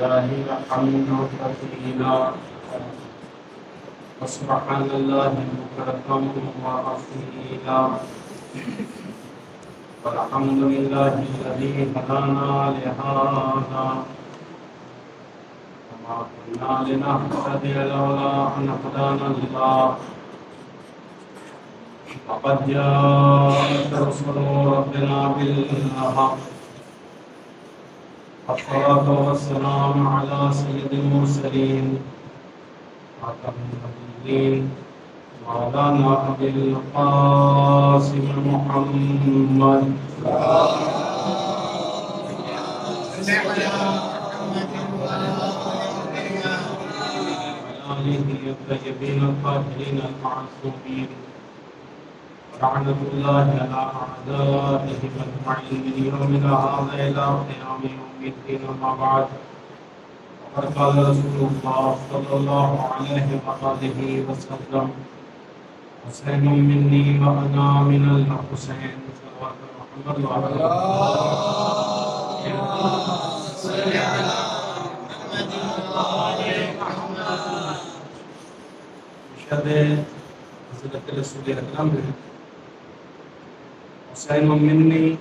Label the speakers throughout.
Speaker 1: لله حمدا كثيرا وسبحان الله بكرة وأصيلا. والحمد لله الذي هدانا لهذا. وما كنا لنهتدي لولا أن هدانا الله. لقد جاءت رسل ربنا بالحق. الصلاة والسلام على سيد المرسلين خاتم النبيين مولانا أبي القاسم محمد. وعلى آله الطيبين الطاهرين المعصومين. ورحمة الله على أعدائهم أجمعين من يومنا هذا إلى قيام يوم الدين أما بعد. وقد قال رسول الله صلى الله عليه وآله وسلم حسين مني وأنا من الحسين. صلوات محمد وعلى الله صل على محمد. وعلى محمد مشهد حضرت رسول اکرم حسین منی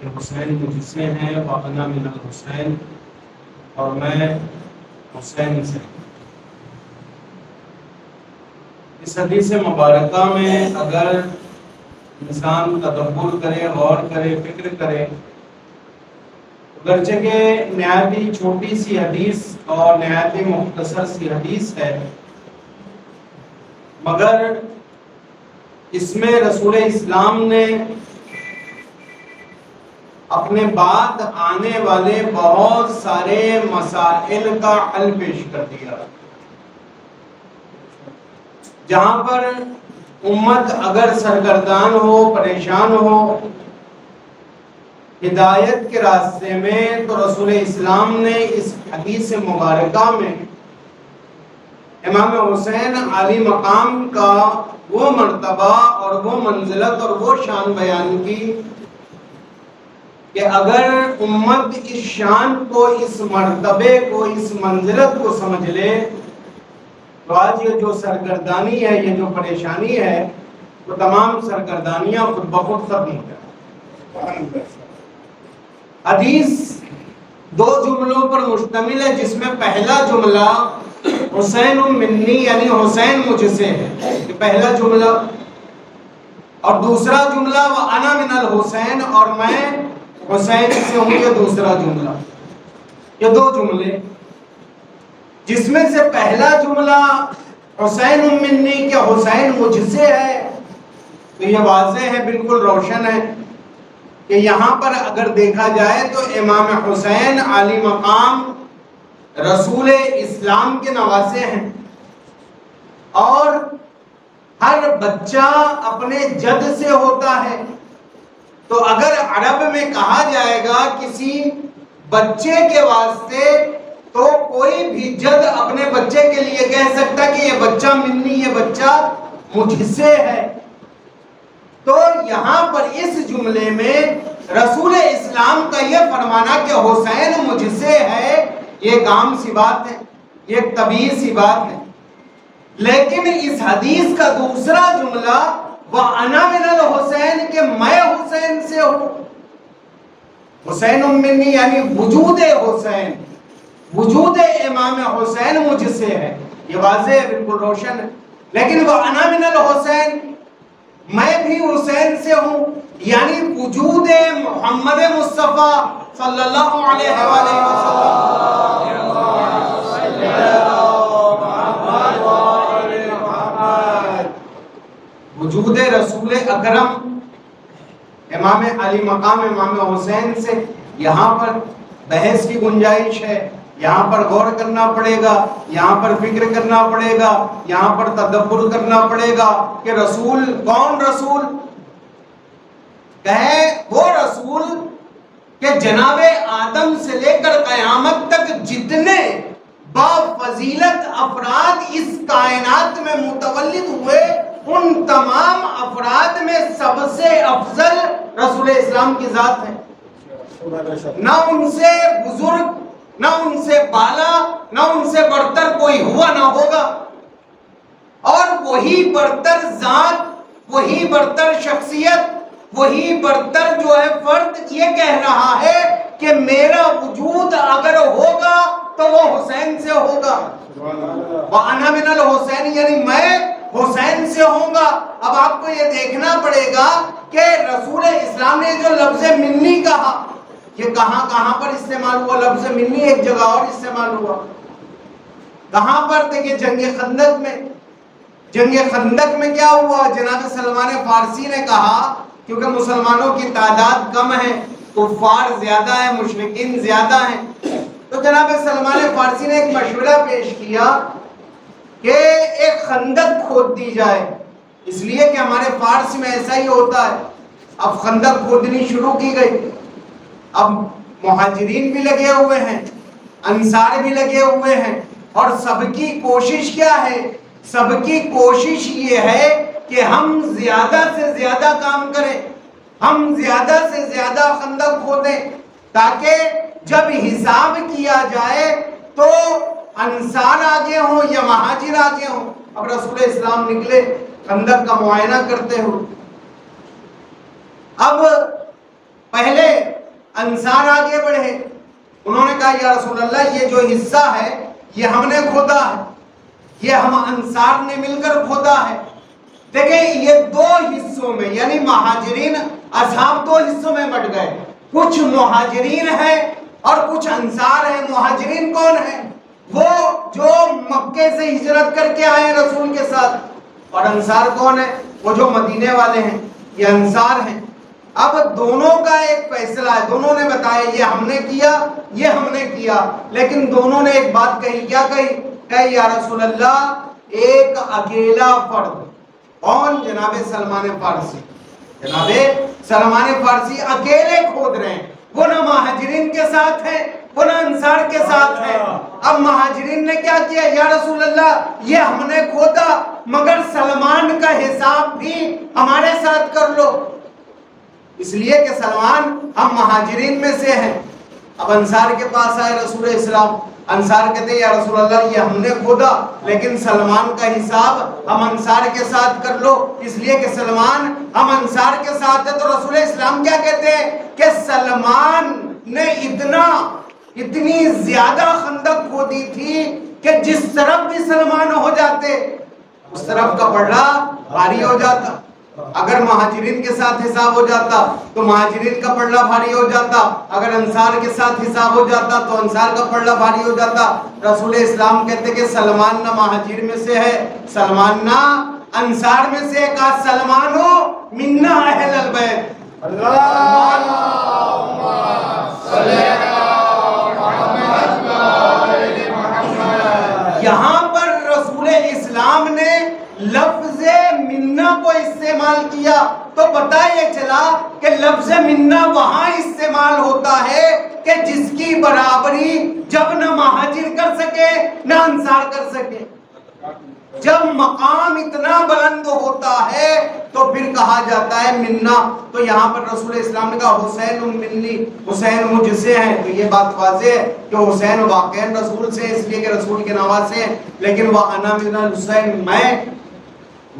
Speaker 1: کہ حسین مجھ سے ہیں وانا من الحسین اور میں حسین سے اس حدیث مبارکہ میں اگر انسان تدبر کرے، غور کرے، فکر کرے، اگرچہ کہ نہایت چھوٹی سی حدیث اور نہایت مختصر سی حدیث ہے، مگر اس میں رسول اسلام نے اپنے بعد آنے والے بہت سارے مسائل کا حل پیش کر دیا۔ جہاں پر امت اگر سرگردان ہو، پریشان ہو، ہدایت کے راستے میں تو رسول اسلام نے اس حدیث مبارکہ میں امام حسین علی مقام کا وہ مرتبہ اور وہ منزلت اور وہ شان بیان کی کہ اگر امت اس شان کو اس مرتبے کو اس منزلت کو سمجھ لے، تو آج یہ جو سرگردانی ہے، یہ جو پریشانی ہے، وہ تمام سرگردانیاں خود بخود ختم ہو جائیں حدیث دو جملوں پر مشتمل ہے، جس میں پہلا جملہ حسین منی یعنی حسین مجھ سے ہے، یہ پہلا جملہ۔ اور دوسرا جملہ وہ انا من الحسین اور میں حسین سے ہوں یہ دوسرا جملہ؟ یہ دو جملے۔ جس میں سے پہلا جملہ حسین منی کہ حسین مجھ سے ہے، تو یہ واضح ہے، بالکل روشن ہے کہ یہاں پر اگر دیکھا جائے تو امام حسین علی مقام رسول اسلام کے نواسے ہیں۔ اور ہر بچہ اپنے جد سے ہوتا ہے۔ تو اگر عرب میں کہا جائے گا کسی بچے کے واسطے تو کوئی بھی جد اپنے بچے کے لیے کہہ سکتا کہ یہ بچہ منی، یہ بچہ مجھ سے ہے۔ تو یہاں پر اس جملے میں رسول اسلام کا یہ فرمانا کہ حسین مجھ سے ہے، یہ ایک عام سی بات ہے، یہ طبیعی سی بات ہے۔ لیکن اس حدیث کا دوسرا جملہ وہ من الحسین کہ میں حسین سے ہوں۔ حسین امنی یعنی وجود حسین۔ وجود امام حسین مجھ سے ہے۔ یہ واضح ہے، بالکل روشن ہے۔ لیکن وہ انا من الحسین، میں بھی حسین سے ہوں۔ یعنی وجود محمد مصطفیٰ صلی اللہ علیہ وآلہ وسلم۔ وجود رسول اکرم امام علی مقام امام حسین سے یہاں پر بحث کی گنجائش ہے۔ یہاں پر غور کرنا پڑے گا، یہاں پر فکر کرنا پڑے گا، یہاں پر تدبر کرنا پڑے گا کہ رسول کون رسول؟ کہے وہ رسول کہ جناب آدم سے لے کر قیامت تک جتنے با فضیلت افراد اس کائنات میں متولد ہوئے ان تمام افراد میں سب سے افضل رسول اسلام کی ذات ہے نہ ان سے بزرگ نہ ان سے بالا نہ ان سے برتر کوئی ہوا نہ ہوگا۔ اور وہی برتر ذات وہی برتر شخصیت وہی برتر جو ہے فرد یہ کہہ رہا ہے کہ میرا وجود اگر ہوگا تو وہ حسین سے ہوگا۔ وَأَنَا مِنَ الْحُسَيْنِ یعنی میں حسین سے ہوں گا۔ اب آپ کو یہ دیکھنا پڑے گا کہ رسول اسلام نے جو لفظ منی کہا، یہ کہاں کہاں پر استعمال ہوا؟ لفظ منی ایک جگہ اور استعمال ہوا۔ کہاں پر؟ دیکھیں جنگ خندق میں۔ جنگ خندق میں کیا ہوا؟ جناب سلمان فارسی نے کہا، کیونکہ مسلمانوں کی تعداد کم ہے، کفار زیادہ ہیں مشرقین زیادہ ہیں۔ تو جناب سلمان فارسی نے ایک مشورہ پیش کیا کہ ایک خندق کھود دی جائے۔ اس لیے کہ ہمارے فارس میں ایسا ہی ہوتا ہے۔ اب خندق کھودنی شروع کی گئی۔ اب مہاجرین بھی لگے ہوئے ہیں، انصار بھی لگے ہوئے ہیں۔ اور سب کی کوشش کیا ہے؟ سب کی کوشش یہ ہے کہ ہم زیادہ سے زیادہ کام کریں۔ ہم زیادہ سے زیادہ خندق کھودیں تاکہ جب حساب کیا جائے تو انسان آگے ہوں یا مہاجر جی آگے ہوں؟ اب رسول اسلام نکلے خندق کا معائنہ کرتے ہو اب پہلے انسان آگے بڑھے۔ انہوں نے کہا، یا رسول اللہ، یہ جو حصہ ہے، یہ ہم نے کھودا ہے۔ یہ ہم انصار نے مل کر کھودا ہے۔ دیکھیں، یہ دو حصوں میں یعنی مہاجرین اصحاب دو حصوں میں بٹ گئے۔ کچھ مہاجرین ہیں اور کچھ انصار ہیں۔ مہاجرین کون ہیں؟ وہ جو مکے سے ہجرت کر کے آئے رسول کے ساتھ۔ اور انصار کون ہے؟ وہ جو مدینے والے ہیں، یہ انصار ہیں۔ اب دونوں کا ایک فیصلہ ہے۔ دونوں نے بتایا، یہ ہم نے کیا، یہ ہم نے کیا۔ لیکن دونوں نے ایک بات کہی، کیا کہی؟ کہ یا رسول اللہ، ایک اکیلا فرد۔ کون؟ جناب سلمان فارسی۔ جناب سلمان فارسی اکیلے کھود رہے ہیں۔ وہ نہ مہاجرین کے ساتھ ہیں۔ وہ نہ انصار کے ساتھ ہیں اب مہاجرین نے کیا کیا؟ یا رسول اللہ یہ ہم نے کھودا مگر سلمان کا حساب بھی ہمارے ساتھ کر لو۔ اس لیے کہ سلمان ہم مہاجرین میں سے ہیں۔ اب انصار کے پاس آئے رسول اسلام۔ انصار کہتے ہیں یا رسول اللہ یہ ہم نے کھودا لیکن سلمان کا حساب ہم انصار کے ساتھ کر لو۔ اس لیے کہ سلمان ہم انصار کے ساتھ ہے تو رسول اسلام کیا کہتے ہیں؟ کہ سلمان نے اتنا اتنی زیادہ خندق کھودی تھی کہ جس طرف بھی سلمان ہو جاتے اس طرف کا پڑھا بھاری ہو جاتا۔ اگر مہاجرین کے ساتھ حساب ہو جاتا تو مہاجرین کا پڑھنا بھاری ہو جاتا۔ اگر انصار کے ساتھ حساب ہو جاتا تو انصار کا پڑھنا بھاری ہو جاتا۔ رسول اسلام کہتے کہ سلمان نہ مہاجر میں سے ہے سلمان نہ انصار میں سے کہا سلمانو منہ اہل البیت۔ یہاں پر رسول اسلام نے لفظ منہ کو استعمال کیا تو پتا یہ چلا کہ لفظ منہ وہاں استعمال ہوتا ہے کہ جس کی برابری جب نہ مہاجر کر سکے، نہ انصار کر سکے۔ جب مقام اتنا بلند ہوتا ہے تو پھر کہا جاتا ہے منہ تو یہاں پر رسول اسلام نے کہا، حسین منی، حسین مجھ سے ہیں۔ تو یہ بات واضح ہے کہ حسین واقع رسول سے، اس لیے کہ رسول کے نواز سے۔ لیکن وہ انا من الحسین، میں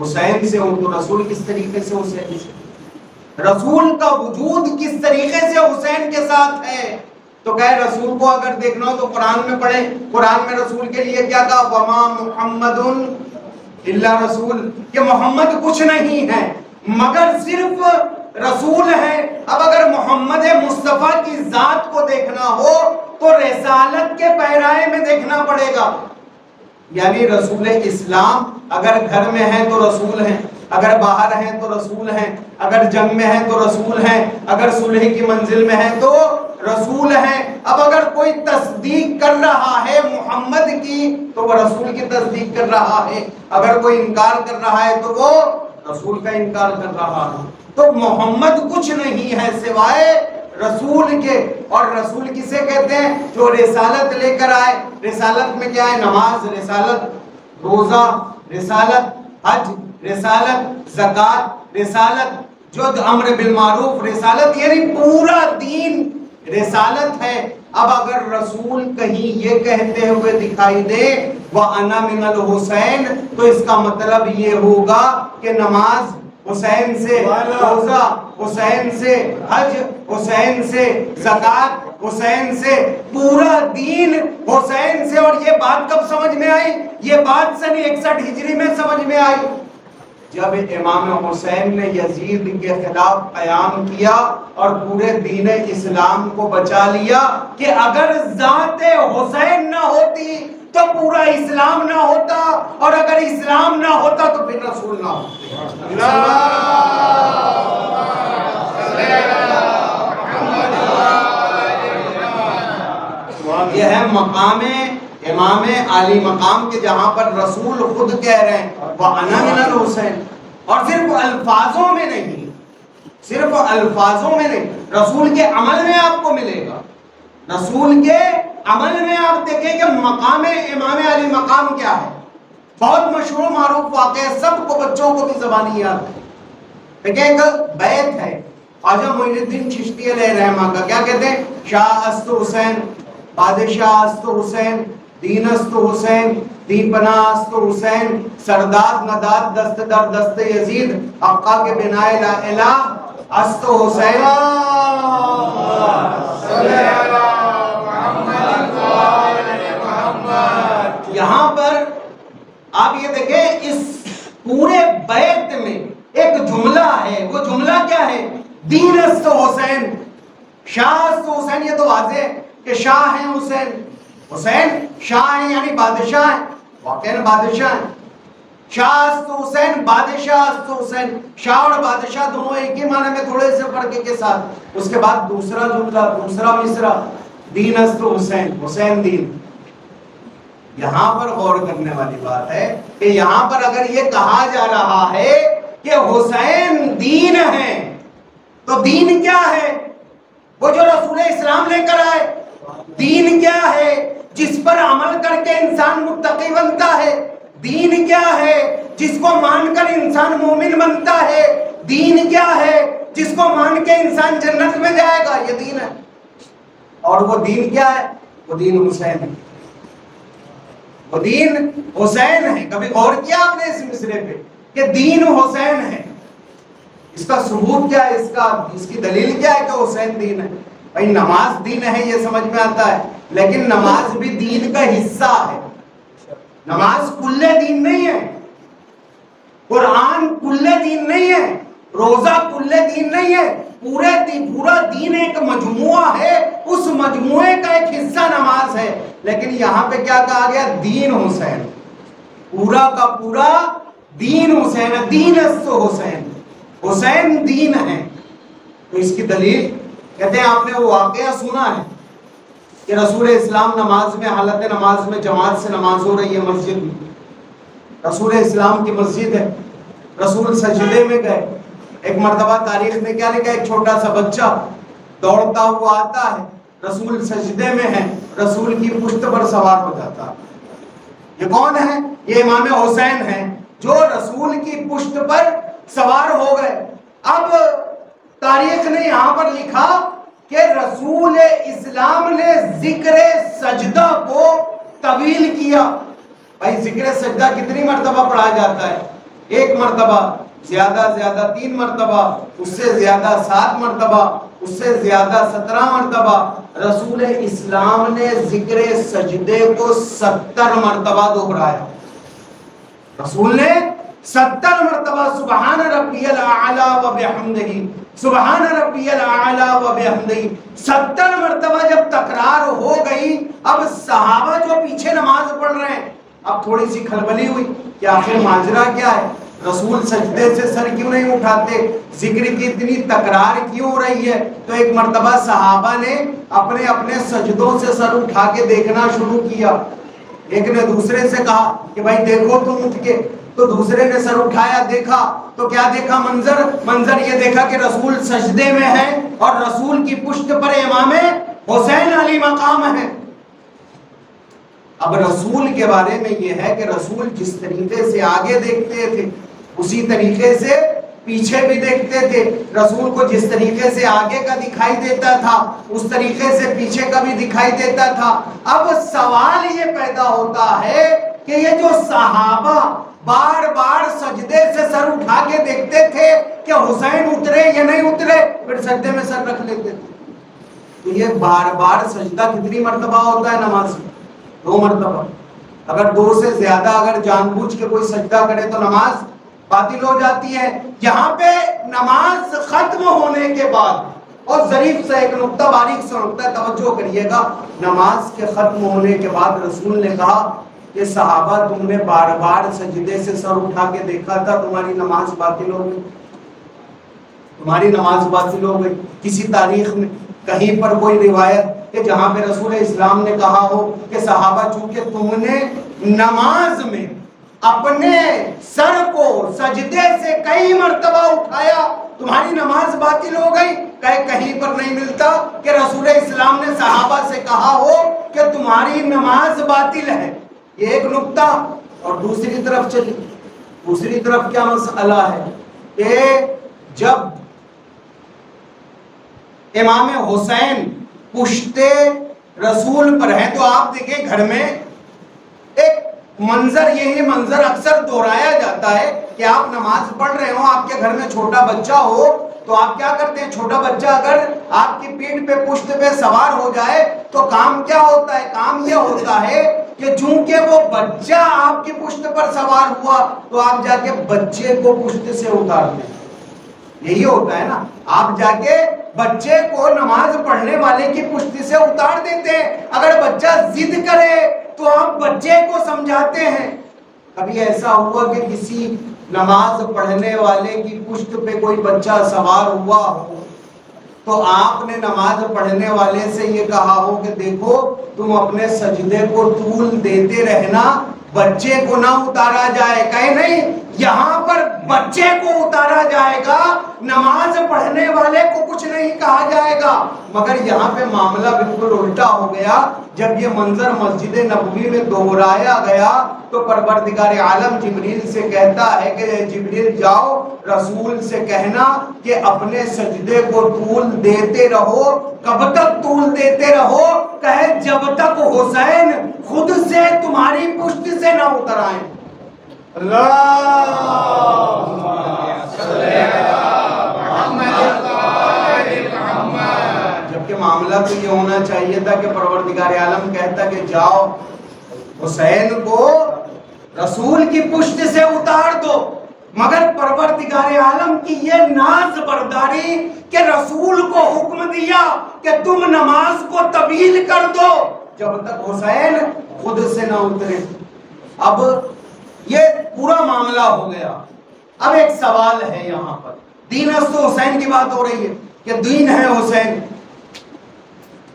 Speaker 1: حسین سے ہوں۔ تو رسول کس طریقے سے حسین؟ سے رسول کا وجود کس طریقے سے حسین کے ساتھ ہے؟ تو کہے رسول کو اگر دیکھنا ہو تو قرآن میں پڑھیں۔ قرآن میں رسول کے لیے کیا کہا وما محمد اللہ رسول۔ کہ محمد کچھ نہیں ہے، مگر صرف رسول ہے۔ اب اگر محمد مصطفیٰ کی ذات کو دیکھنا ہو تو رسالت کے پیرائے میں دیکھنا پڑے گا۔ یعنی رسول اسلام اگر گھر میں ہیں تو رسول ہیں، اگر باہر ہیں تو رسول ہیں، اگر جنگ میں ہیں تو رسول ہیں، اگر صلح کی منزل میں ہیں تو رسول ہیں۔ اب اگر کوئی تصدیق کر رہا ہے محمد کی، تو وہ رسول کی تصدیق کر رہا ہے۔ اگر کوئی انکار کر رہا ہے، تو وہ رسول کا انکار کر رہا ہے۔ تو محمد کچھ نہیں ہے سوائے رسول کے۔ اور رسول کسے کہتے ہیں؟ جو رسالت لے کر آئے۔ رسالت میں کیا ہے؟ نماز، رسالت، روزہ، رسالت، حج، رسالت، زکات، رسالت جو امر بالمعروف، رسالت یعنی پورا دین۔ رسالت ہے۔ اب اگر رسول کہیں یہ کہتے ہوئے دکھائی دے وہ انا من الحسین تو اس کا مطلب یہ ہوگا کہ نماز حسین سے روزہ حسین سے حج حسین سے زکات حسین سے۔ پورا دین حسین سے۔ اور یہ بات کب سمجھ میں آئی؟ یہ بات سن اکسٹھ ہجری میں سمجھ میں آئی۔ جب امام حسین نے یزید کے خلاف قیام کیا اور پورے دین اسلام کو بچا لیا کہ اگر ذات حسین نہ ہوتی تو پورا اسلام نہ ہوتا اور اگر اسلام نہ ہوتا تو پھر رسول نہ ہوتے۔ یہ ہے مقام امام علی مقام کے جہاں پر رسول خود کہہ رہے ہیں۔ وہ انا من الحسین اور صرف الفاظوں میں نہیں، صرف الفاظوں میں نہیں، رسول کے عمل میں آپ کو ملے گا۔ رسول کے عمل میں آپ دیکھیں کہ مقام امام علی مقام کیا ہے۔ بہت مشہور معروف واقع ہے، سب کو بچوں کو بھی زبانی یاد ہے۔ دیکھیں ایک بیت ہے، خواجہ معین الدین چشتی علیہ رحمہ کا۔ کیا کہتے ہیں؟ شاہ است حسین، بادشاہ است حسین، دین است حسین۔ دین پناہ است حسین، سرداد، نداد، دست در، دست یزید، حقا کے بنائے لا الہ است حسین. یہاں پر آپ یہ دیکھیں، اس پورے بیت میں ایک جملہ ہے۔ وہ جملہ کیا ہے؟ دین است حسین۔ شاہ است حسین، یہ تو واضح ہے کہ شاہ ہیں حسین۔ حسین شاہ ہیں یعنی بادشاہ ہیں۔ واقعی بادشاہ ہیں۔ شاہ است حسین، بادشاہ است حسین۔ شاہ اور بادشاہ دونوں ایک ہی معنی میں تھوڑے سے فرق کے ساتھ۔ اس کے بعد دوسرا جملہ، دوسرا مصرا دین است حسین حسین دین۔ یہاں پر غور کرنے والی بات ہے کہ یہاں پر اگر یہ کہا جا رہا ہے کہ حسین دین ہے، تو دین کیا ہے؟ وہ جو رسول اسلام لے کر آئے دین کیا ہے جس پر عمل کر کے انسان متقی بنتا ہے؟ دین کیا ہے جس کو مان کر انسان مومن بنتا ہے؟ دین کیا ہے جس کو مان کے انسان جنت میں جائے گا؟ یہ دین ہے۔ اور وہ دین کیا ہے؟ وہ دین حسین ہے۔ وہ دین حسین ہے۔ کبھی غور کیا آپ نے اس مصرے پہ کہ دین حسین ہے؟ اس کا ثبوت کیا ہے؟ اس کا اس کی دلیل کیا ہے کہ حسین دین ہے؟ بھائی نماز دین ہے، یہ سمجھ میں آتا ہے۔ لیکن نماز بھی دین کا حصہ ہے۔ نماز کل دین نہیں ہے۔ قرآن کل دین نہیں ہے۔ روزہ کل دین نہیں ہے۔ پورے دین پورا دین ایک مجموعہ ہے۔ اس مجموعے کا ایک حصہ نماز ہے۔ لیکن یہاں پہ کیا کہا گیا؟ دین حسین۔ پورا کا پورا دین حسین، دین است حسین۔ حسین دین ہے۔ تو اس کی دلیل؟ کہتے ہیں آپ نے وہ واقعہ سنا ہے کہ رسول اسلام نماز میں، حالت نماز میں، جماعت سے نماز ہو رہی ہے مسجد میں۔ رسول اسلام کی مسجد ہے۔ رسول سجدے میں گئے۔ ایک مرتبہ تاریخ نے کیا لکھا ایک چھوٹا سا بچہ دوڑتا ہوا آتا ہے۔ رسول سجدے میں ہے۔ رسول کی پشت پر سوار ہو جاتا یہ کون ہے؟ یہ امام حسین ہے جو رسول کی پشت پر سوار ہو گئے۔ اب تاریخ نے یہاں پر لکھا کہ رسول اسلام نے ذکر سجدہ کو طویل کیا۔ بھائی، ذکر سجدہ کتنی مرتبہ پڑھا جاتا ہے؟ ایک مرتبہ، زیادہ زیادہ تین مرتبہ، اس سے زیادہ سات مرتبہ، اس سے زیادہ سترہ مرتبہ۔ رسول اسلام نے ذکر سجدے کو ستر مرتبہ دہرایا رسول نے ستر مرتبہ سبحان ربی العلا و بحمدہی سبحان ربی العلا و بحمدہی ستر مرتبہ جب تکرار ہو گئی، اب صحابہ جو پیچھے نماز پڑھ رہے ہیں، اب تھوڑی سی کھلبلی ہوئی کہ آخر ماجرہ کیا ہے؟ رسول سجدے سے سر کیوں نہیں اٹھاتے؟ ذکر کی اتنی تکرار کیوں ہو رہی ہے؟ تو ایک مرتبہ صحابہ نے اپنے اپنے سجدوں سے سر اٹھا کے دیکھنا شروع کیا۔ ایک نے دوسرے سے کہا کہ بھائی دیکھو تم اٹھ کے۔ تو دوسرے نے سر اٹھایا، دیکھا، تو کیا دیکھا؟ منظر منظر یہ دیکھا کہ رسول سجدے میں ہے اور رسول کی پشت پر امام حسین علی مقام ہے اب رسول کے بارے میں یہ ہے کہ رسول جس طریقے سے آگے دیکھتے تھے، اسی طریقے سے پیچھے بھی دیکھتے تھے۔ رسول کو جس طریقے سے آگے کا دکھائی دیتا تھا، اس طریقے سے پیچھے کا بھی دکھائی دیتا تھا۔ اب سوال یہ پیدا ہوتا ہے کہ یہ جو صحابہ بار بار سجدے سے سر اٹھا کے دیکھتے تھے کہ حسین اترے یا نہیں اترے، پھر سجدے میں سر رکھ لیتے تھے۔ تو یہ بار بار سجدہ کتنی مرتبہ ہوتا ہے نماز میں؟ دو مرتبہ۔ اگر دو سے زیادہ اگر جان بوجھ کے کوئی سجدہ کرے تو نماز باطل ہو جاتی ہے۔ یہاں پہ نماز ختم ہونے کے بعد، اور ظریف سے ایک نقطہ باریک سے نقطہ توجہ کریے گا، نماز کے ختم ہونے کے بعد رسول نے کہا کہ صحابہ تم نے بار بار سجدے سے سر اٹھا کے دیکھا تھا تمہاری نماز باطل ہو گئی۔ تمہاری نماز باطل ہو گئی۔ کسی تاریخ میں کہیں پر کوئی روایت کہ جہاں پہ رسول اسلام نے کہا ہو کہ صحابہ چونکہ تم نے نماز میں اپنے سر کو سجدے سے کئی مرتبہ اٹھایا، تمہاری نماز باطل ہو گئی۔ کہ کہیں پر نہیں ملتا کہ رسول اسلام نے صحابہ سے کہا ہو کہ تمہاری نماز باطل ہے۔ یہ ایک نقطہ اور دوسری طرف چلی۔ دوسری طرف کیا مسئلہ ہے؟ کہ جب امام حسین پشتے رسول پر ہیں تو آپ دیکھیں گھر میں ایک منظر، یہی منظر اکثر دہرایا جاتا ہے کہ آپ نماز پڑھ رہے ہو آپ کے گھر میں چھوٹا بچہ ہو تو آپ کیا کرتے ہیں؟ چھوٹا بچہ اگر آپ کی پیٹ پہ پشت پہ سوار ہو جائے تو کام کیا ہوتا ہے؟ کام یہ ہوتا ہے کہ چونکہ وہ بچہ آپ کی پشت پر سوار ہوا تو آپ جا کے بچے کو پشت سے اتارتے ہیں۔ یہی ہوتا ہے نا۔ آپ جا کے بچے کو نماز پڑھنے والے کی پشتی سے اتار دیتے ہیں۔ اگر بچہ ضد کرے تو آپ بچے کو سمجھاتے ہیں۔ کبھی ایسا ہوا کہ کسی نماز پڑھنے والے کی پشت پہ کوئی بچہ سوار ہوا ہو، تو آپ نے نماز پڑھنے والے سے یہ کہا ہو کہ دیکھو، تم اپنے سجدے کو طول دیتے رہنا، بچے کو نہ اتارا جائے۔ کہیں نہیں، یہاں پر بچے کو اتارا جائے گا، نماز پڑھنے والے کو کچھ نہیں کہا جائے گا۔ مگر یہاں پہ معاملہ بالکل الٹا ہو گیا۔ جب یہ منظر مسجد نبوی میں دہرایا گیا تو پروردگار عالم جبریل سے کہتا ہے کہ جبریل جاؤ، رسول سے کہنا کہ اپنے سجدے کو طول دیتے رہو، کب تک طول دیتے رہو؟ کہے جب تک حسین خود سے، تمہاری پشت سے نہ اتر آئیں جبکہ معاملہ تو یہ ہونا چاہیے تھا کہ پروردگار عالم کہتا کہ جاؤ، حسین کو رسول کی پشت سے اتار دو۔ مگر پروردگار عالم کی یہ ناز برداری کہ رسول کو حکم دیا کہ تم نماز کو طویل کر دو۔ جب تک حسین خود سے نہ اترے۔ اب یہ پورا معاملہ ہو گیا۔ اب ایک سوال ہے یہاں پر۔ دین تو حسین کی بات ہو رہی ہے کہ دین ہے حسین۔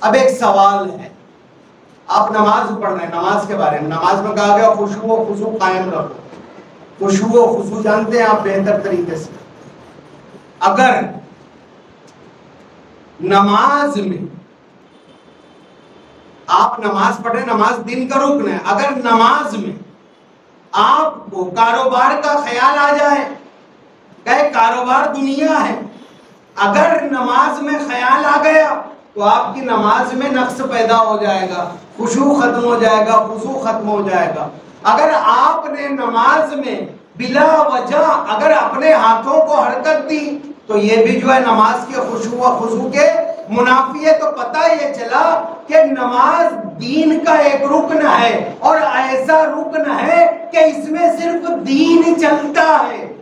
Speaker 1: اب ایک سوال ہے۔ آپ نماز پڑھ رہے ہیں نماز کے بارے میں۔ نماز میں کہا گیا، خوشبو و خوشو قائم رکھو۔ خوشبو و خوشو جانتے ہیں آپ بہتر طریقے سے۔ اگر نماز میں آپ نماز پڑھ رہے ہیں نماز دن کا رکن ہے۔ اگر نماز میں آپ کو کاروبار کا خیال آ جائے۔ کہ کاروبار دنیا ہے۔ اگر نماز میں خیال آ گیا تو آپ کی نماز میں نقص پیدا ہو جائے گا خوشو ختم ہو جائے گا خوشو ختم ہو جائے گا۔ اگر آپ نے نماز میں بلا وجہ اگر اپنے ہاتھوں کو حرکت دی تو یہ بھی جو ہے نماز کے خوشو و خوشو کے منافی ہے تو پتہ یہ چلا کہ نماز دین کا ایک رکن ہے اور ایسا رکن ہے کہ اس میں صرف دین چلتا ہے۔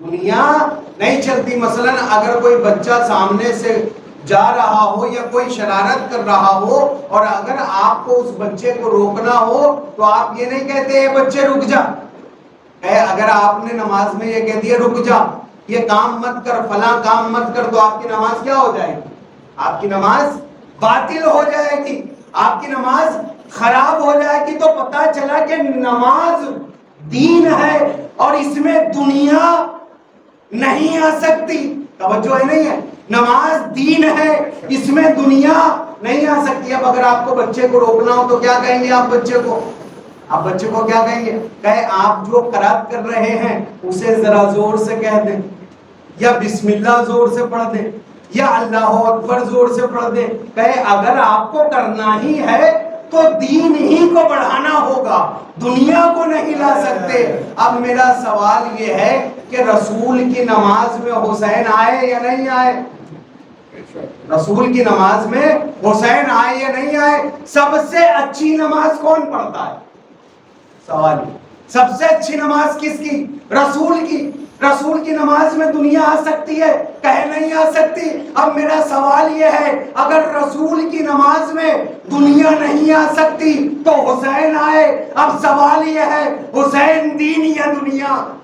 Speaker 1: دنیا نہیں چلتی۔ مثلا اگر کوئی بچہ سامنے سے جا رہا ہو یا کوئی شرارت کر رہا ہو اور اگر آپ کو اس بچے کو روکنا ہو تو آپ یہ نہیں کہتے، اے بچے، رک جا۔ اے، اگر آپ نے نماز میں یہ کہہ دیا، رک جا۔ یہ کام مت کر، فلاں کام مت کر تو آپ کی نماز کیا ہو جائے گی؟ آپ کی نماز باطل ہو جائے گی، آپ کی نماز خراب ہو جائے گی تو پتا چلا کہ نماز دین ہے اور اس میں دنیا نہیں آ سکتی۔ توجہ ہے نہیں ہے؟ نماز دین ہے، اس میں دنیا نہیں آ سکتی۔ اب اگر آپ کو بچے کو روکنا ہو تو کیا کہیں گے آپ بچے کو؟ آپ بچے کو کیا کہیں گے؟ کہے آپ جو کرات کر رہے ہیں، اسے ذرا زور سے کہہ دیں یا بسم اللہ زور سے پڑھ دیں۔ یا اللہ اکبر زور سے پڑھ دیں۔ کہے، اگر آپ کو کرنا ہی ہے تو دین ہی کو بڑھانا ہوگا، دنیا کو نہیں لا سکتے۔ اب میرا سوال یہ ہے کہ رسول کی نماز میں حسین آئے یا نہیں آئے؟ رسول کی نماز میں حسین آئے یا نہیں آئے؟ سب سے اچھی نماز کون پڑھتا ہے؟ سوال سب سے اچھی نماز کس کی؟ رسول کی۔ رسول کی نماز میں دنیا آ سکتی ہے کہہ نہیں آ سکتی۔ اب میرا سوال یہ ہے، اگر رسول کی نماز میں دنیا نہیں آ سکتی تو حسین آئے۔ اب سوال یہ ہے، حسین دین یا دنیا؟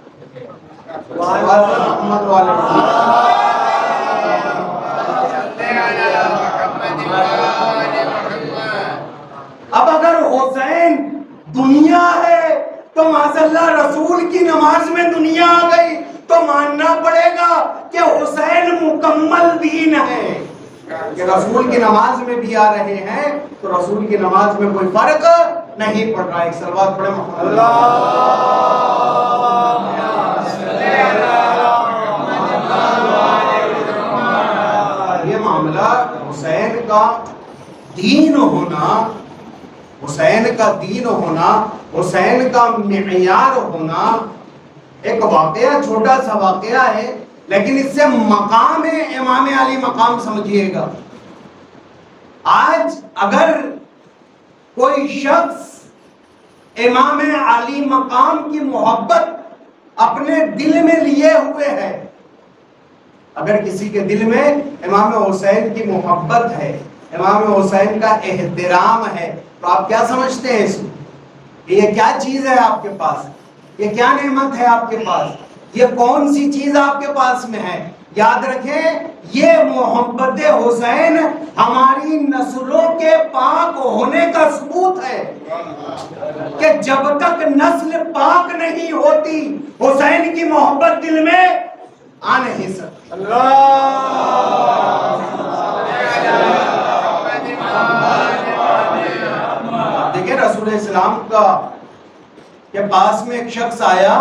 Speaker 1: اب اگر حسین دنیا ہے تو اللہ رسول کی نماز میں دنیا آ گئی تو ماننا پڑے گا کہ حسین مکمل دین ہے۔ کہ رسول کی نماز میں بھی آ رہے ہیں تو رسول کی نماز میں کوئی فرق نہیں پڑ رہا ایک سلوات پڑے یہ معاملہ حسین کا دین ہونا حسین کا دین ہونا، حسین کا معیار ہونا ایک واقعہ، چھوٹا سا واقعہ ہے، لیکن اس سے مقام امام علی مقام سمجھیے گا۔ آج اگر کوئی شخص امام علی مقام کی محبت اپنے دل میں لیے ہوئے ہے، اگر کسی کے دل میں امام حسین کی محبت ہے، امام حسین کا احترام ہے تو آپ کیا سمجھتے ہیں اس کو؟ یہ کیا چیز ہے آپ کے پاس؟ یہ کیا نعمت ہے آپ کے پاس؟ یہ کون سی چیز آپ کے پاس میں ہے؟ یاد رکھیں یہ محبت حسین ہماری نسلوں کے پاک ہونے کا ثبوت ہے۔ کہ جب تک نسل پاک نہیں ہوتی حسین کی محبت دل میں آ نہیں سکتی۔ دیکھیں رسول اسلام کا کے پاس میں ایک شخص آیا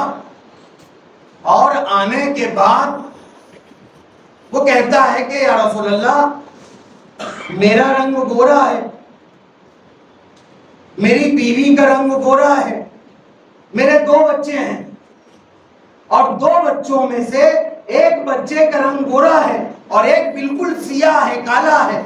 Speaker 1: اور آنے کے بعد وہ کہتا ہے کہ یا رسول اللہ، میرا رنگ گورا ہے، میری بیوی کا رنگ گورا ہے، میرے دو بچے ہیں، اور دو بچوں میں سے ایک بچے کا رنگ گورا ہے، اور ایک بالکل سیاہ ہے، کالا ہے۔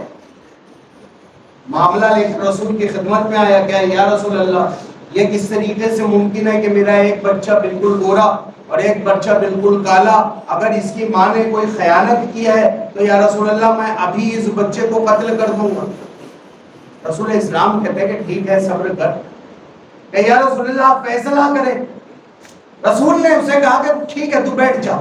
Speaker 1: معاملہ لے رسول کی خدمت میں آیا، کیا یا رسول اللہ، یہ کس طریقے سے ممکن ہے کہ میرا ایک بچہ بالکل گورا اور ایک بچہ بالکل کالا؟ اگر اس کی ماں نے کوئی خیانت کی ہے تو یا رسول اللہ، میں ابھی اس بچے کو قتل کر دوں گا۔ رسول اسلام کہتے ہیں کہ ٹھیک ہے، صبر کر۔ کہ یا رسول اللہ، فیصلہ کریں رسول نے اسے کہا کہ ٹھیک ہے، تو بیٹھ جاؤ۔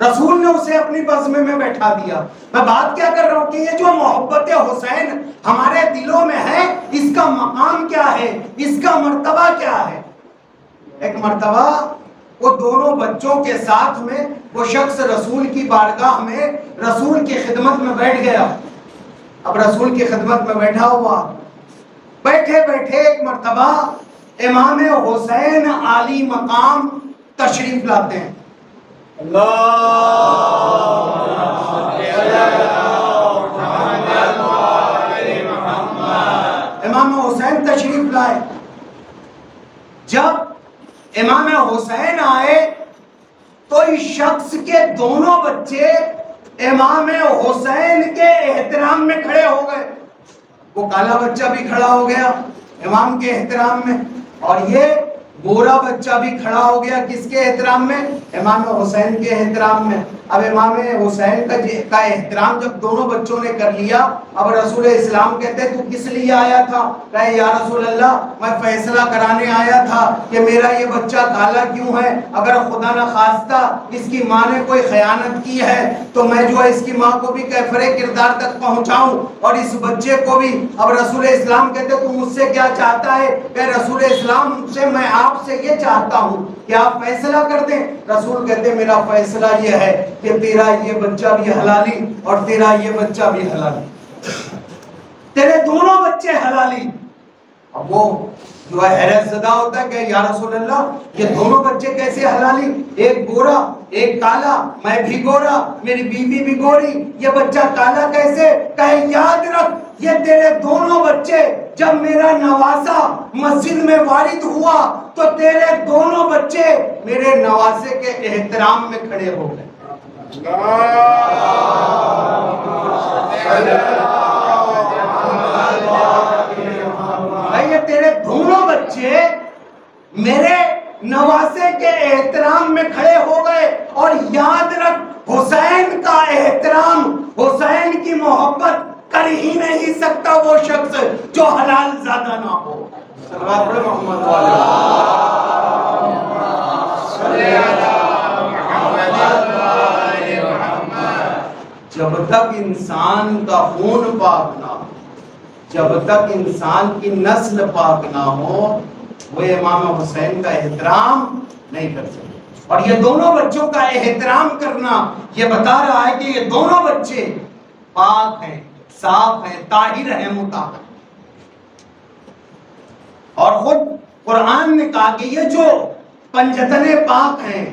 Speaker 1: رسول نے اسے اپنی بزمے میں بیٹھا دیا۔ میں بات کیا کر رہا ہوں کہ یہ جو محبت حسین ہمارے دلوں میں ہے، اس کا مقام کیا ہے؟ اس کا مرتبہ کیا ہے؟ ایک مرتبہ وہ دونوں بچوں کے ساتھ میں، وہ شخص رسول کی بارگاہ میں رسول کی خدمت میں بیٹھ گیا۔ اب رسول کی خدمت میں بیٹھا ہوا۔ بیٹھے بیٹھے ایک مرتبہ امام حسین علی مقام تشریف لاتے ہیں۔ امام حسین تشریف لائے۔ جب امام حسین آئے، تو اس شخص کے دونوں بچے امام حسین کے احترام میں کھڑے ہو گئے۔ وہ کالا بچہ بھی کھڑا ہو گیا امام کے احترام میں۔ اور یہ گورا بچہ بھی کھڑا ہو گیا کس کے احترام میں؟ امام حسین کے احترام میں۔ اب امام حسین کا جی- کا احترام جب دونوں بچوں نے کر لیا، اب رسول اسلام کہتے تو کس لیے آیا تھا؟ کہے، یا رسول اللہ، میں فیصلہ کرانے آیا تھا کہ میرا یہ بچہ کالا کیوں ہے؟ اگر خدا نہ خواستہ اس کی ماں نے کوئی خیانت کی ہے، تو میں جو ہے اس کی ماں کو بھی کیفر کردار تک پہنچاؤں۔ اور اس بچے کو بھی اب رسول اسلام کہتے تو مجھ سے کیا چاہتا ہے؟ کہ رسول اسلام سے میں آپ آپ سے یہ چاہتا ہوں کہ آپ فیصلہ کر دیں۔ رسول کہتے میرا فیصلہ یہ ہے کہ تیرا یہ بچہ بھی حلالی اور تیرا یہ بچہ بھی حلالی۔ تیرے دونوں بچے حلالی۔ اب وہ جو ہے حیرت زدہ ہوتا ہے کہ یا رسول اللہ، یہ دونوں بچے کیسے حلالی؟ ایک گورا ایک کالا، میں بھی گورا، میری بیوی بھی گوری، یہ بچہ کالا کیسے؟ کہے یاد رکھ، یہ تیرے دونوں جب میرا نواسا مسجد میں وارد ہوا تو تیرے دونوں بچے میرے نواسے کے احترام میں کھڑے ہو گئے۔ یہ تیرے دونوں بچے میرے نواسے کے احترام میں کھڑے ہو گئے۔ اور یاد رکھ، حسین کا احترام، حسین کی محبت کر ہی نہیں سکتا وہ شخص جو حلال زیادہ نہ ہو۔ محمد جب تک انسان کا خون پاک نہ ہو، جب تک انسان کی نسل پاک نہ ہو، وہ امام حسین کا احترام نہیں کر سکتے اور یہ دونوں بچوں کا احترام کرنا یہ بتا رہا ہے کہ یہ دونوں بچے پاک ہیں۔ صاف ہیں، طاہر ہیں متحر اور خود قرآن نے کہا کہ یہ جو پنجتن پاک ہیں،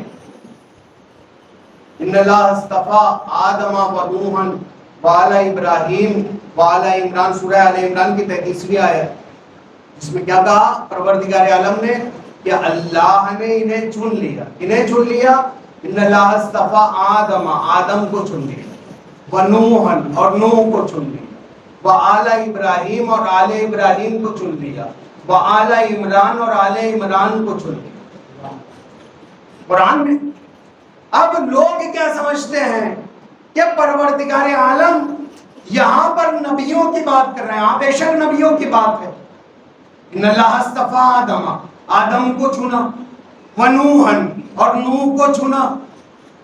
Speaker 1: ان اللہ استفا آدم و نوحن والا ابراہیم والا عمران، سورہ علی عمران کی تیتیسویں آیت جس میں کیا کہا؟ پروردگار عالم نے کہ اللہ نے انہیں چن لیا۔ انہیں چن لیا؟ ان اللہ استفا آدم آدم کو چن لیا۔ ونوحن اور نوح کو چن لیا۔ وہ اعلی ابراہیم اور آل ابراہیم کو چن لیا۔ وہ اعلی عمران اور آل عمران کو چن لیا۔ قرآن میں اب لوگ کیا سمجھتے ہیں کہ پروردگار عالم یہاں پر نبیوں کی بات کر رہے ہیں ہاں بے شک نبیوں کی بات ہے ان اللہ استفا آدم آدم کو چنا۔ ونوحن اور نوح کو چنا۔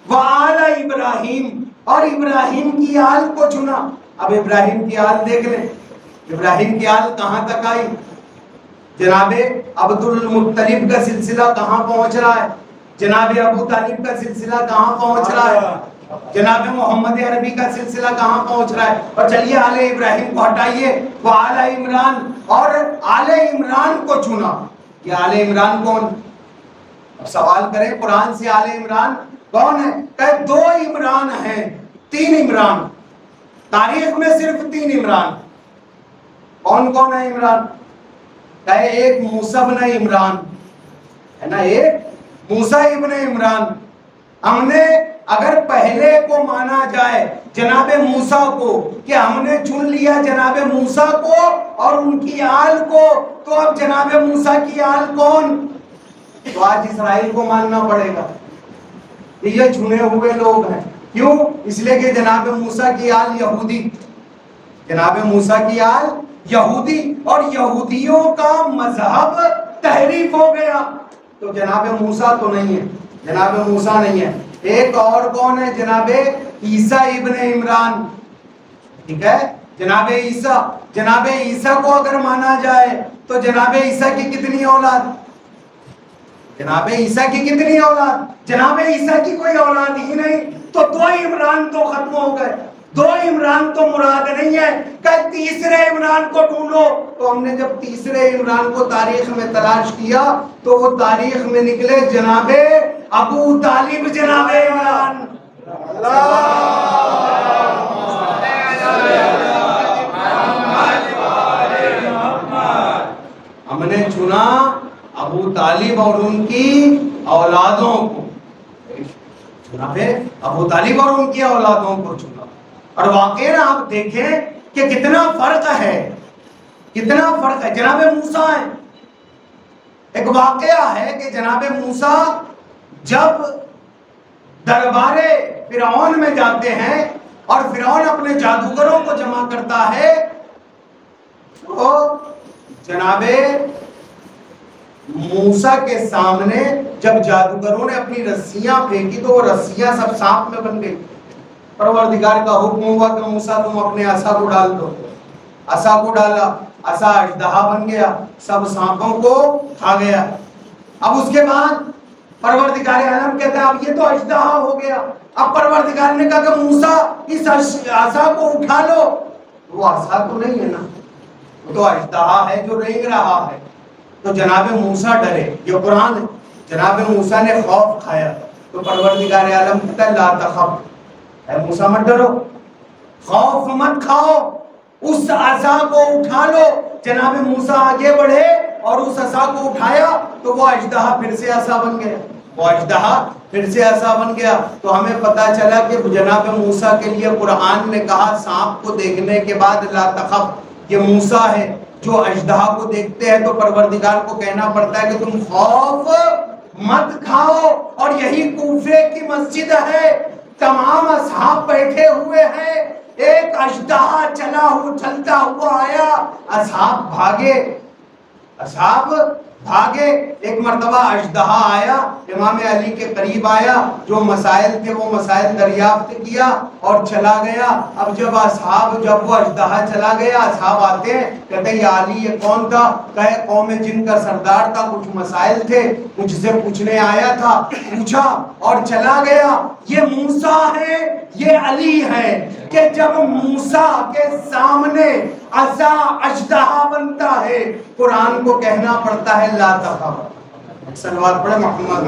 Speaker 1: وآل ابراہیم اور ابراہیم کی آل کو چنا۔ اب ابراہیم کی آل دیکھ لیں۔ ابراہیم کی آل کہاں تک آئی؟ جناب عبد المطلب کا سلسلہ کہاں پہنچ رہا ہے؟ جناب ابو طالب کا سلسلہ کہاں پہنچ رہا ہے؟ جناب محمد عربی کا سلسلہ کہاں پہنچ رہا ہے؟ اور چلیے آل ابراہیم کو ہٹائیے۔ وہ آل عمران اور آل عمران کو چنا۔ یہ آل عمران کون؟ اب سوال کریں، قرآن سے آل عمران کون ہے؟ کہ دو عمران ہیں، تین عمران۔ تاریخ میں صرف تین عمران۔ کون کون ہے عمران؟ کہ ایک موسیٰ بن عمران۔ ہے نا ایک؟ موسیٰ ابن عمران۔ ہم نے اگر پہلے کو مانا جائے جناب موسیٰ کو، کہ ہم نے چن لیا جناب موسیٰ کو اور ان کی آل کو، تو اب جناب موسیٰ کی آل کون؟ تو آج اسرائیل کو ماننا پڑے گا۔ یہ چنے ہوئے لوگ ہیں۔ کیوں؟ اس لیے کہ جناب موسیٰ کی آل یہودی۔ جناب موسیٰ کی آل یہودی اور یہودیوں کا مذہب تحریف ہو گیا۔ تو جناب موسیٰ تو نہیں ہے۔ جناب موسیٰ نہیں ہے۔ ایک اور کون ہے؟ جناب عیسیٰ ابن عمران۔ ٹھیک ہے؟ جناب عیسیٰ۔ جناب عیسیٰ کو اگر مانا جائے تو جناب عیسیٰ کی کتنی اولاد؟ جناب عیسیٰ کی کتنی اولاد؟ جناب عیسیٰ کی کوئی اولاد ہی نہیں۔ تو دو عمران تو ختم ہو گئے۔ دو عمران تو مراد نہیں ہے۔ کہ تیسرے عمران کو ڈھونڈو۔ تو ہم نے جب تیسرے عمران کو تاریخ میں تلاش کیا، تو وہ تاریخ میں نکلے جناب ابو طالب، جناب عمران۔ ہم نے چنا ابو طالب اور ان کی اولادوں کو۔ چنا ابو طالب اور ان کی اولادوں کو چنا اور واقعی نا آپ دیکھیں کہ کتنا فرق ہے۔ کتنا فرق ہے۔ جناب موسیٰ ہے۔ ایک واقعہ ہے کہ جناب موسیٰ جب دربار فرعون میں جاتے ہیں اور فرعون اپنے جادوگروں کو جمع کرتا ہے، تو جناب موسیٰ کے سامنے جب جادوگروں نے اپنی رسیاں پھینکی تو وہ رسیاں سب سانپ میں بن گئی۔ پروردگار کا حکم ہوا کہ موسیٰ تم اپنے عصا کو ڈال دو۔ عصا کو ڈالا، عصا اجدہا بن گیا، سب سانپوں کو کھا گیا۔ اب اس کے بعد پروردگار عالم کہتا ہے، اب یہ تو اجدہا ہو گیا۔ اب پروردگار نے کہا کہ موسیٰ، اس عصا کو اٹھا لو۔ وہ عصا تو نہیں ہے نا۔ وہ تو اجدہا ہے جو رینگ رہا ہے۔ تو جناب موسیٰ ڈرے، یہ قرآن ہے۔ جناب موسیٰ نے خوف کھایا۔ تو پروردگار عالم کہتا ہے، لا تخف۔ اے موسیٰ، مت ڈرو۔ خوف مت کھاؤ۔ اس عصا کو اٹھا لو۔ جناب موسیٰ آگے بڑھے اور اس عصا کو اٹھایا تو وہ اجدہا پھر سے عصا بن گیا۔ وہ اجدہا پھر سے عصا بن گیا۔ تو ہمیں پتا چلا کہ جناب موسیٰ کے لیے قرآن نے کہا، سانپ کو دیکھنے کے بعد لا تخف۔ یہ موسیٰ ہے۔ جو اجدہا کو دیکھتے ہیں تو پروردگار کو کہنا پڑتا ہے کہ تم خوف مت کھاؤ اور یہی کوفے کی مسجد ہے۔ تمام اصحاب بیٹھے ہوئے ہیں۔ ایک اجدہا چلا ہو، چلتا ہوا آیا۔ اصحاب بھاگے۔ اصحاب بھاگے ایک مرتبہ اجدہا آیا، امام علی کے قریب آیا، جو مسائل تھے، وہ مسائل دریافت کیا اور چلا گیا۔ اب جب اصحاب، جب وہ اجدہا چلا گیا، اصحاب آتے ہیں، کہتے ہیں یا علی، یہ کون تھا؟ کہے، قوم جن کا سردار تھا، کچھ مسائل تھے، مجھ سے پوچھنے آیا تھا، پوچھا اور چلا گیا۔ یہ موسیٰ ہے، یہ علی ہے۔ کہ جب موسیٰ کے سامنے عزا اجدہا بنتا ہے، قرآن کو کہنا پڑتا ہے، لا تخف۔ سلوات پڑھے محمد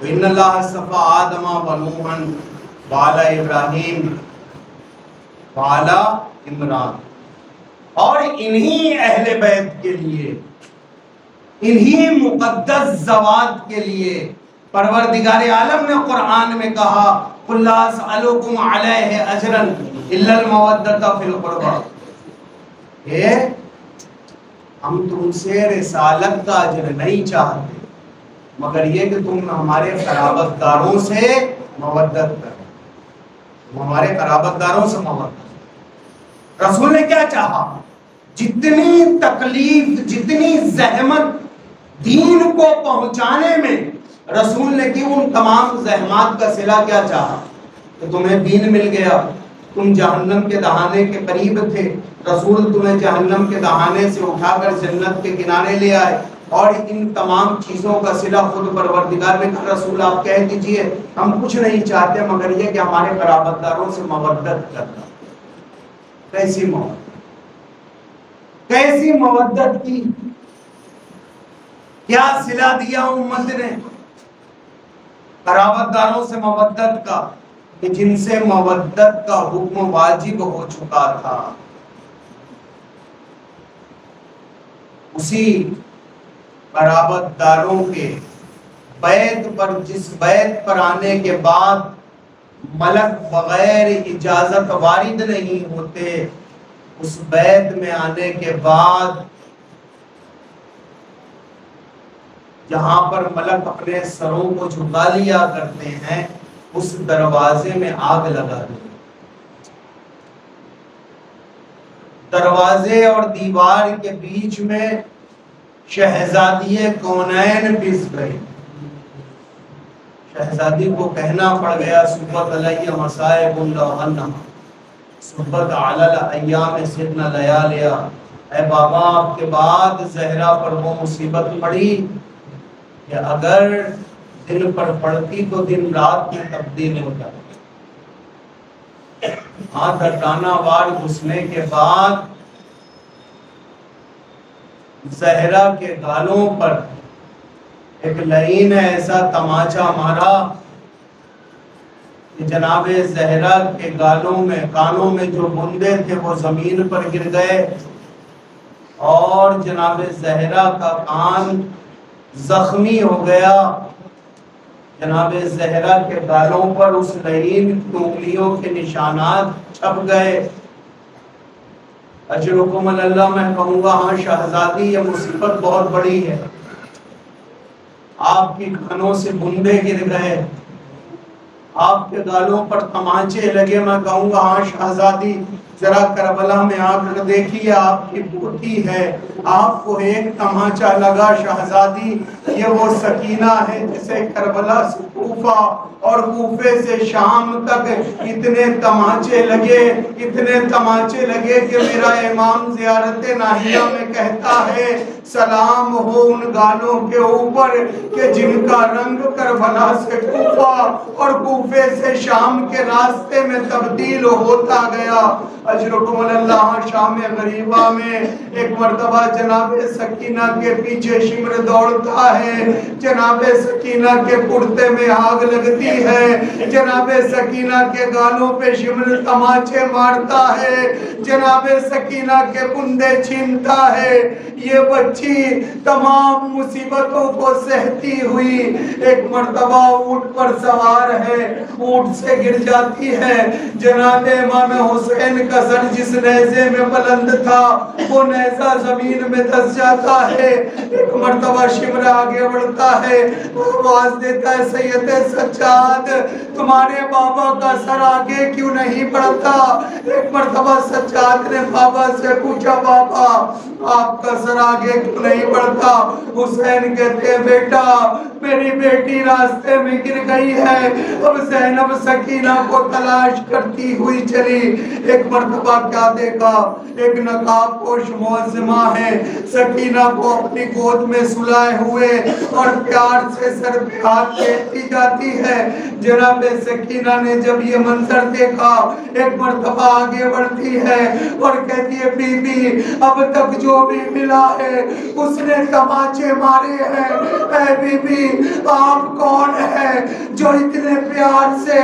Speaker 1: ان اللہ صفا آدم و نوحن بالا ابراہیم بالا عمران۔ اور انہی اہل بیت کے لیے انہی مقدس زواد کے لیے پروردگار عالم نے قرآن میں کہا، قُلْ لَا سَأَلُكُمْ عَلَيْهِ أَجْرًا إِلَّا الْمَوَدَّةَ فِي الْقُرْبَى کہ ہم تم سے رسالت کا اجر نہیں چاہتے، مگر یہ کہ تم ہمارے قرابت داروں سے مودت کرو۔ تم ہمارے قرابت داروں سے مودت رسول نے کیا چاہا؟ جتنی تکلیف، جتنی زحمت دین کو پہنچانے میں رسول نے کی ان تمام زحمات کا صلح کیا چاہا۔ کہ تمہیں دین مل گیا۔ تم جہنم کے دہانے کے قریب تھے۔ رسول تمہیں جہنم کے دہانے سے اٹھا کر جنت کے کنارے لے آئے۔ اور ان تمام چیزوں کا صلح خود پروردگار نے کہا، رسول آپ کہہ دیجیے، ہم کچھ نہیں چاہتے، مگر یہ کہ ہمارے قرابت داروں سے مودت کرنا۔ کیسی مودت؟ کیسی مودت کی؟ کیا صلح دیا امت نے؟ قرابت داروں سے مودت کا، کہ جن سے مودت کا حکم واجب ہو چکا تھا۔ اسی قرابت داروں کے بیت پر، جس بیت پر آنے کے بعد ملک بغیر اجازت وارد نہیں ہوتے، اس بیت میں آنے کے بعد جہاں پر ملک اپنے سروں کو جھکا لیا کرتے ہیں، اس دروازے میں آگ لگا دی۔ دروازے اور دیوار کے بیچ میں شہزادی کونین پس گئی شہزادی کو کہنا پڑ گیا، صحبت علیہ مسائب اللہ صحبت علل ایام سدن لیالیا۔ اے بابا، آپ کے بعد زہرہ پر وہ مصیبت پڑی۔ کہ اگر دن پر پڑتی تو دن رات میں تبدیل ہوتا۔ ہاتھ ہٹانا، وار گھسنے کے بعد زہرا کے گالوں پر ایک لعین ایسا تماچا مارا کہ جناب زہرا کے گالوں میں، کانوں میں جو بندے تھے وہ زمین پر گر گئے اور جناب زہرا کا کان زخمی ہو گیا۔ جناب زہرا کے گالوں پر اس لعین انگلیوں کے نشانات چھپ گئے۔ اجرکم اللہ، میں کہوں گا ہاں شہزادی، یہ مصیبت بہت بڑی ہے۔ آپ کی گھنوں سے بندے گر گئے۔ آپ کے گالوں پر تمانچے لگے، میں کہوں گا ہاں شہزادی ذرا کربلا میں آ کر دیکھیے، آپ کی پوتی ہے۔ آپ کو ایک تماچا لگا شہزادی، یہ وہ سکینہ ہے جسے کربلا سے کوفہ اور کوفے سے شام تک اتنے تماچے لگے، اتنے تماچے لگے کہ میرا امام زیارت ناہیہ میں کہتا ہے، سلام ہو ان گالوں کے اوپر کہ جن کا رنگ کربلا سے کوفہ اور کوفے سے شام کے راستے میں تبدیل ہوتا گیا۔ اجرکم اللہ شام غریبہ میں۔ ایک مرتبہ جناب سکینہ کے پیچھے شمر دوڑتا ہے۔ جناب سکینہ کے پڑتے میں آگ لگتی ہے۔ جناب سکینہ کے گالوں پہ شمر تماچے مارتا ہے۔ جناب سکینہ کے بندے چھینتا ہے۔ یہ بچی تمام مصیبتوں کو سہتی ہوئی ایک مرتبہ اونٹ پر سوار ہے۔ اونٹ سے گر جاتی ہے۔ جناب امام حسین کا کا سر جس نیزے میں بلند تھا، وہ نیزہ زمین میں دس جاتا ہے۔ ایک مرتبہ شمرہ آگے بڑھتا ہے آواز دیتا ہے، سید سجاد، تمہارے بابا کا سر آگے کیوں نہیں بڑھتا؟ ایک مرتبہ سجاد نے بابا سے پوچھا، بابا، آپ کا سر آگے کیوں نہیں بڑھتا؟ حسین کہتے ہیں، بیٹا، میری بیٹی راستے میں گر گئی ہے۔ اب زینب سکینہ کو تلاش کرتی ہوئی چلی۔ ایک مرتبہ مرتبہ کیا دیکھا؟ ایک نقاب پوش معظمہ ہے، سکینہ کو اپنی گود میں سلائے ہوئے اور پیار سے سر ہاتھ پیٹی جاتی ہے۔ جناب سکینہ نے جب یہ منظر دیکھا، ایک مرتبہ آگے بڑھتی ہے اور کہتی ہے، بی بی، اب تک جو بھی ملا ہے، اس نے تماچے مارے ہیں۔ اے بی بی، آپ کون ہے جو اتنے پیار سے،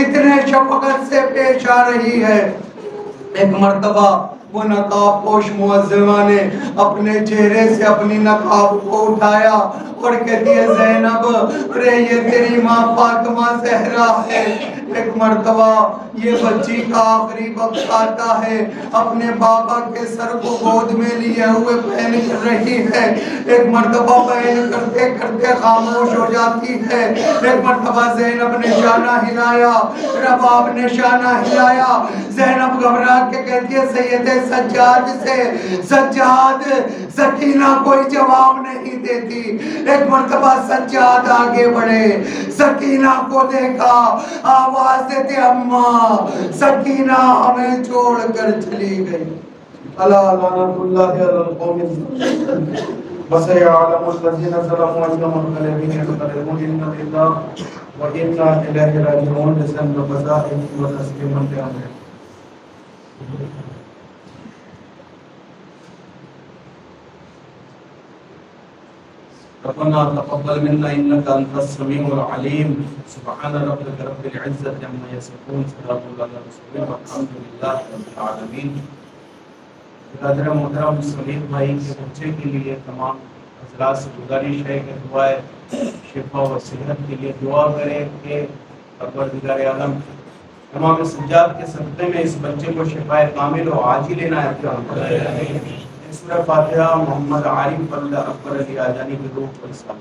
Speaker 1: اتنے شفقت سے پیش آ رہی ہے؟ ایک مرتبہ وہ نقاب پوش معظمہ نے اپنے چہرے سے اپنی نقاب کو اٹھایا اور کہتی ہے، زینب رے یہ تیری ماں فاطمہ زہرہ ہے۔ ایک مرتبہ یہ بچی کا آخری وقت آتا ہے۔ اپنے بابا کے سر کو گود میں لیے ہوئے پہن کر رہی ہے۔ ایک مرتبہ پہن کرتے کرتے خاموش ہو جاتی ہے۔ ایک مرتبہ زینب نے شانہ ہلایا۔ رباب نے شانہ ہلایا۔ زینب گھبرا کے کہتی ہے، سید سجاد سے۔ سجاد سکینہ کوئی جواب نہیں دیتی۔ ایک مرتبہ سجاد آگے بڑھے۔ سکینہ کو دیکھا، آواز دیتے اممہ سکینہ ہمیں چھوڑ کر چلی گئی۔ اللہ لعنت اللہ علی القوم وسيعلم الذين ظلموا أنهم منقلبين ينقلبون إنا لله وإنا إليه راجعون لسن بزائم وتسليما لأمره ربنا تقبل منا انك انت السميع العليم. سبحان ربك رب العزه عما يصفون. سلام على المرسلين. والحمد لله رب العالمين. قدر محترم سلیم بھائی، کے بچے کے لیے تمام حضرات سے گزارش ہے کہ دعائے، شفا و صحت کے لیے دعا کرے کہ پروردگار عالم تمام سجاد کے صدقے میں اس بچے کو شفا کامل و عاجل عنایت فرمائے سورہ فاتحہ محمد عارف اللہ اکبر علی آجانی کے روح پر سلام